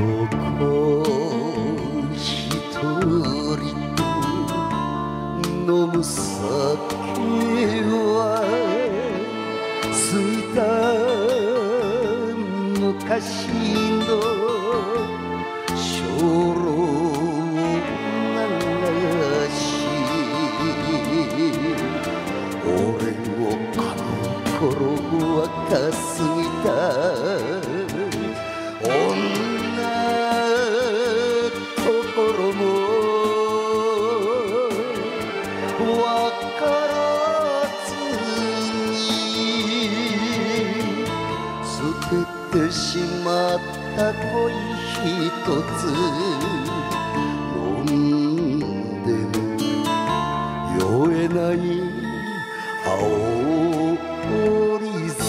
男一人と飲む酒はすいた昔の小浪流し俺をあの頃はかすみた捨ててしまった恋ひとつ飲んでも酔えない青森さ